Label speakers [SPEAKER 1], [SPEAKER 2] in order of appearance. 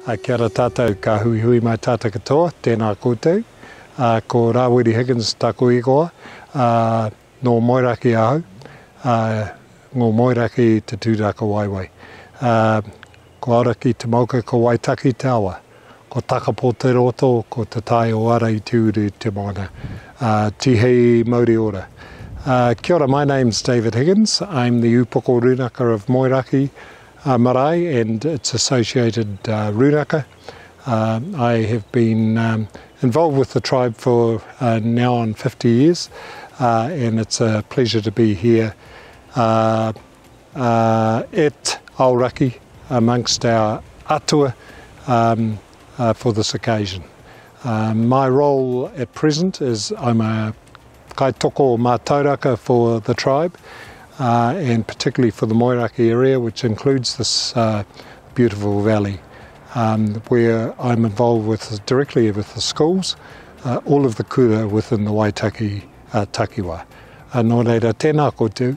[SPEAKER 1] Kia ora tātou, ka huihui mai tātou katoa, tēnā koutou. Ko Rāwiri Higgins tāku īgoa, nō Moeraki ahau, nō Moeraki te tūrākau waewae. Ko Araki te mauka, ko Waitaki te awa. Ko Takapo te roto, ko Te Tai o Arai te uru i te moana. Tihei mauri ora. Kia ora, my name's David Higgins, I'm the Upoko Runaka of Moeraki marae and its associated runaka. I have been involved with the tribe for now on 50 years and it's a pleasure to be here. uh, at Aoraki amongst our atua um, uh, for this occasion. Uh, my role at present is I'm a kaitoko mātauraka for the tribe uh, and particularly for the Moiraki area, which includes this uh, beautiful valley, um, where I'm involved with directly with the schools, uh, all of the kura within the Waitaki uh, Takiwa. Uh, no reira, tēnā koutou,